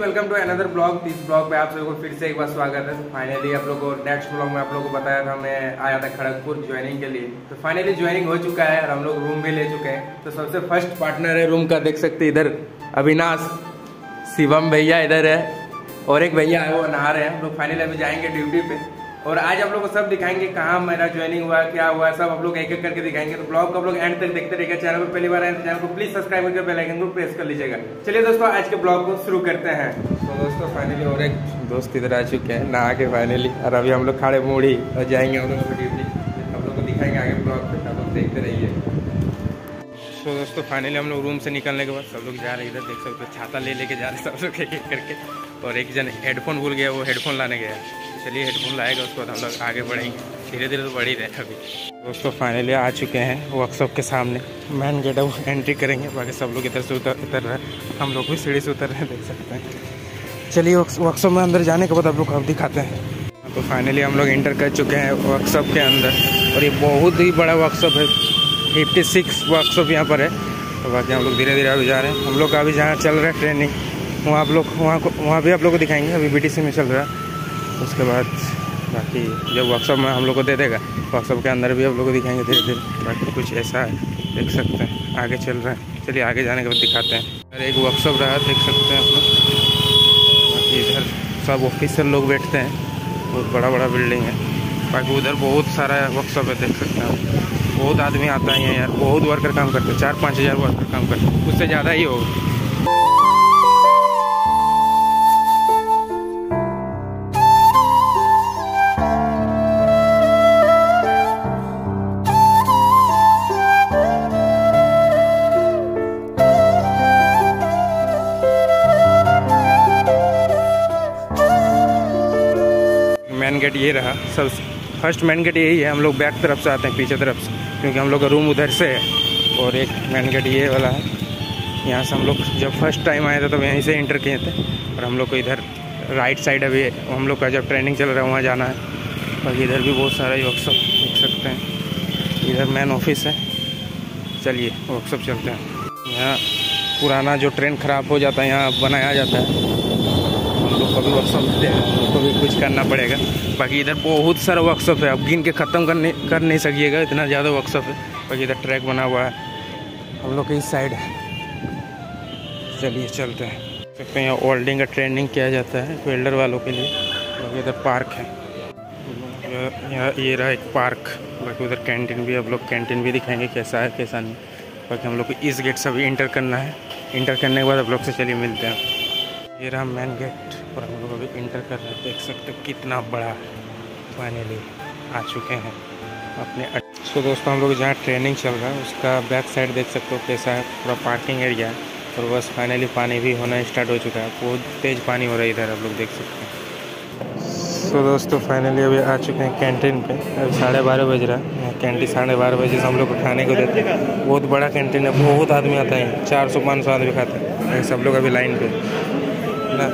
Welcome to another blog इस blog पे आप सभी को फिर से एक बार स्वागत है। फाइनली आप लोग को नेक्स्ट ब्लॉग में आप लोग को बताया था, मैं आया था खड़गपुर ज्वाइनिंग के लिए। तो फाइनली ज्वाइनिंग हो चुका है और हम लोग रूम भी ले चुके हैं। तो सबसे फ़र्स्ट पार्टनर है रूम का, देख सकते इधर, अविनाश, शिवम भैया इधर है, और एक भैया है, वो नहा रहे हैं। हम लोग फाइनली अभी जाएँगे ड्यूटी पे। और आज आप लोग को सब दिखाएँगे कहाँ मेरा ज्वाइनिंग हुआ, क्या हुआ, सब आप लोग एक एक करके दिखाएँगे। तो ब्लॉग आप लोग एंड तक देखते रहिएगा। चैनल पर पहली बार आए तो चैनल को प्लीज़ सब्सक्राइब करके बेल आइकन को प्रेस कर लीजिएगा। चलिए दोस्तों, आज के ब्लॉग को शुरू करते हैं। तो दोस्तों फाइनली और एक दोस्त इधर आ चुके हैं, नहा के फाइनली और अभी हम लोग खड़े मूड़ी और जाएँगे हम लोग ड्यूटी लोग को दिखाएँगे आगे ब्लॉग पे आप लोग देखते रहिए। तो दोस्तों फाइनली हम लोग रूम से निकलने के बाद सब लोग जा रहे इधर। देख सकते हो, छाता ले लेके जा रहे सब लोग एक एक करके। और एक जन हेडफोन भूल गया, वो हेडफोन लाने गया। चलिए हेडफोन लाएगा, उसके बाद हम लोग आगे बढ़ेंगे। धीरे धीरे तो बढ़ ही रहे अभी। दोस्तों फाइनली आ चुके हैं वर्कशॉप के सामने। मैन गेट वो एंट्री करेंगे, बाकी सब लोग इधर से उतर उतर रहे हम लोग भी सीढ़ी से उतर रहे हैं, देख सकते हैं। चलिए वर्कशॉप में अंदर जाने के बाद आप लोग अब दिखाते हैं। तो फाइनली हम लोग इंटर कर चुके हैं वर्कशॉप के अंदर। और ये बहुत ही बड़ा वर्कशॉप है। फिफ्टी सिक्स वर्कशॉप यहाँ पर है। तो बाकी हम लोग धीरे धीरे अभी जा रहे हैं। हम लोग का अभी जहाँ चल रहा है ट्रेनिंग वहाँ आप लोग वहाँ को वहाँ भी आप लोग को दिखाएँगे। अभी बीटीसी में चल रहा है। उसके बाद बाकी जब वर्कशॉप में हम लोग को दे देगा वर्कशॉप के अंदर भी हम लोग को दिखाएँगे धीरे धीरे। बाकी कुछ ऐसा है देख सकते हैं, आगे चल रहा है। चलिए आगे जाने के बाद दिखाते हैं। अरे एक वर्कशॉप रहा, देख सकते हैं आप लोग। बाकी इधर सब ऑफिसर लोग बैठते हैं, बहुत बड़ा बड़ा बिल्डिंग है। बाकी उधर बहुत सारा वर्कशॉप है, देख सकते हैं बहुत आदमी आता है यार, बहुत वर्कर काम करते हैं चार पाँच हज़ार वर्कर काम करते हैं। उससे ज़्यादा ही होगा। मेन गेट ये रहा। सब फ़र्स्ट मेन गेट यही है। हम लोग बैक तरफ़ से आते हैं, पीछे तरफ़ से, क्योंकि हम लोग का रूम उधर से है। और एक मेन गेट ये वाला है। यहाँ से हम लोग जब फ़र्स्ट टाइम आए थे, तब तो यहीं से इंटर किए थे। और हम लोग को इधर राइट साइड अभी हम लोग का जब ट्रेनिंग चल रहा है, वहाँ जाना है। और इधर भी बहुत सारा वर्कशॉप देख सकते हैं। इधर मेन ऑफ़िस है। चलिए वर्कशॉप चलते हैं। यहाँ पुराना जो ट्रेन ख़राब हो जाता है, यहाँ बनाया जाता है। हम लोग को वर्कशॉप मिलते हैं लोग भी कुछ करना पड़ेगा। बाकी इधर बहुत सारा वर्कशॉप है, अब गिन के ख़त्म करने, कर नहीं सकिएगा, इतना ज़्यादा वर्कशॉप है। बाकी इधर ट्रैक बना हुआ है। हम लोग के इस साइड है। चलिए, चलते हैं। सकते हैं वेल्डिंग का ट्रेनिंग किया जाता है वेल्डर वालों के लिए। बाकी इधर पार्क है। ये रहा एक पार्क बाकी उधर कैंटीन भी आप लोग कैंटीन भी दिखाएँगे कैसा है, कैसा नहीं। बाकी हम लोग को इस गेट से भी इंटर करना है। इंटर करने के बाद आप लोग से चलिए मिलते हैं। ये रहा मेन गेट और हम लोग अभी इंटर कर रहे हैं। देख सकते हो कितना बड़ा फाइनली आ चुके हैं अपने सो दोस्तों, हम लोग जहाँ ट्रेनिंग चल रहा है, उसका बैक साइड देख सकते हो कैसा है, पूरा पार्किंग एरिया है, और बस फाइनली पानी भी होना स्टार्ट हो चुका है। बहुत तेज़ पानी हो रहा है इधर, आप लोग देख सकते हैं। सो दोस्तों फाइनली अभी आ चुके हैं कैंटीन पे। अभी साढ़े बारह बज रहा है। कैंटीन साढ़े बारह बजे से हम लोग को खाने को देते हैं। बहुत बड़ा कैंटीन है, बहुत आदमी आता है चार सौ, पाँच सौ आदमी खाते हैं। सब लोग अभी लाइन पे ना?